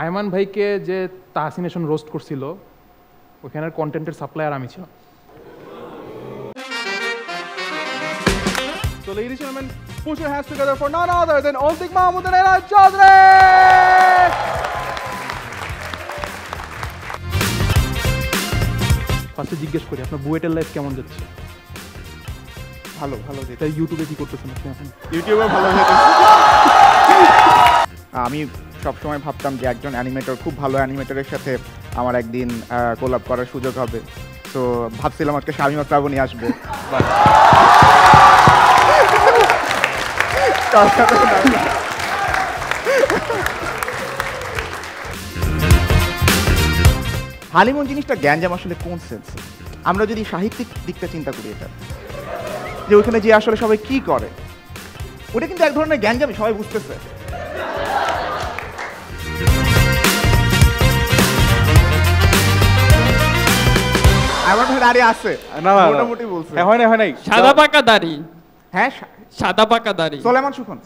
আয়মান ভাইকে যে তাহসিনেশন রোস্ট করছিল ওখানের কন্টেন্টের সাপ্লায়ার আমি ছিলাম। So ladies and gentlemen, put your hands together for none other than Ontik Mahmoud and Ela Chaudhary! ফার্স্টে জিজ্ঞেস করি আপনার বুয়েটের লাইফ কেমন যাচ্ছে? ভালো ভালো যেটা তাই ইউটিউবে কি করতেছেন আপনি এখন? ইউটিউবে ভালো আমি সবসময় ভাবতাম যে একজন অ্যানিমেটর খুব ভালো অ্যানিমেটরের সাথে আমার একদিন কোলাপ করার সুযোগ হবে। তো ভাবছিলাম আজকে শামিমা শ্রাবণী আসবে। হানিমুন জিনিসটা জ্ঞানজাম আসলে কোন সেন্সে আমরা যদি সাহিত্যিক দিকটা চিন্তা করি এটা, যে ওখানে যে আসলে সবাই কি করে, ওটা কিন্তু এক ধরনের জ্ঞানজামি সবাই বুঝতেছে। আমার দাঁড়িয়ে আছে। না মোটামুটি বলছে। হ্যাঁ না হয় নাই। সাদা পাকা দাড়ি। হ্যাঁ সা- সাদা পাকা দাড়ি। সোলেমান সুখন